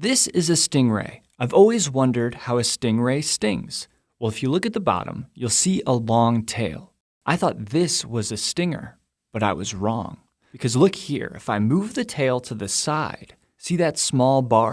This is a stingray. I've always wondered how a stingray stings. Well, if you look at the bottom, you'll see a long tail. I thought this was a stinger, but I was wrong. Because look here, if I move the tail to the side, see that small bar